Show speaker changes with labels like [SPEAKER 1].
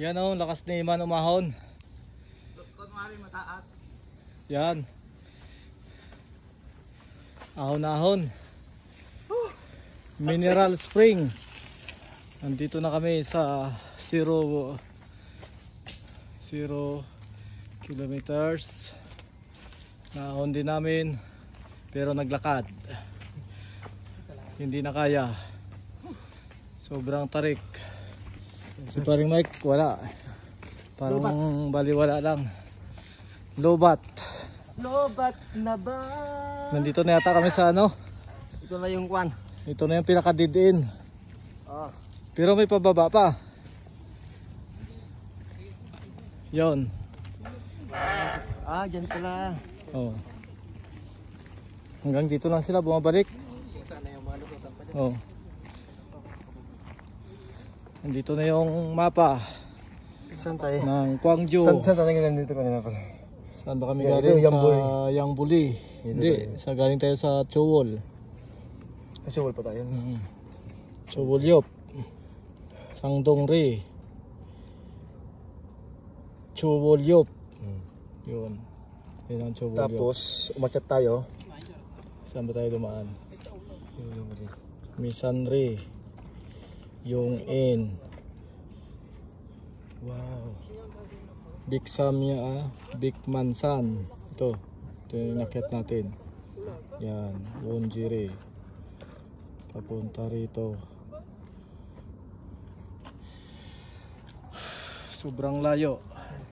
[SPEAKER 1] Yan oh, lakas ni Iman umahon.
[SPEAKER 2] Kunwari mataas.
[SPEAKER 1] Yan. Ahon-ahon. Mineral Spring. Nandito na kami sa zero zero kilometers. Naahon din namin pero naglakad. Hindi na kaya. Sobrang tarik. Si paring Mike wala. Parang baliwala lang. Lobat.
[SPEAKER 2] Lobat na ba?
[SPEAKER 1] Nandito na yata kami sa ano.
[SPEAKER 2] Ito na yung kwan.
[SPEAKER 1] Ito na yung pinaka-dead-in.
[SPEAKER 2] Oh.
[SPEAKER 1] Pero may pababa pa. Yon.
[SPEAKER 2] Ah, dyan pala.
[SPEAKER 1] Oh. Hanggang dito lang sila bumabalik. Oh. Nandito na yung mapa
[SPEAKER 2] Saan tayo?
[SPEAKER 1] ng Gwangju.
[SPEAKER 2] Saan, saan tayo ngayon dito kanina pala?
[SPEAKER 1] Saan ba kami
[SPEAKER 2] Yeah,
[SPEAKER 1] galing?
[SPEAKER 2] ito,
[SPEAKER 1] Sa. Yangbuli. Hindi,
[SPEAKER 2] tayo.
[SPEAKER 1] sa galing tayo sa Chowol.
[SPEAKER 2] Kasyawal pa tayo.
[SPEAKER 1] Mm. Chowolyop. Sangdongri. Chowolyop.
[SPEAKER 2] Hmm.
[SPEAKER 1] Yun. Yun ang Chowolyop.
[SPEAKER 2] Tapos, umakyat tayo.
[SPEAKER 1] Saan ba tayo dumaan?
[SPEAKER 2] Yung- yung mali.
[SPEAKER 1] Misanri. Yung N. Wow. Big Samya ah. Big Mansan. Ito. Ito yung nakit natin. Yan. Wonjiri. Papunta rito. Sobrang layo.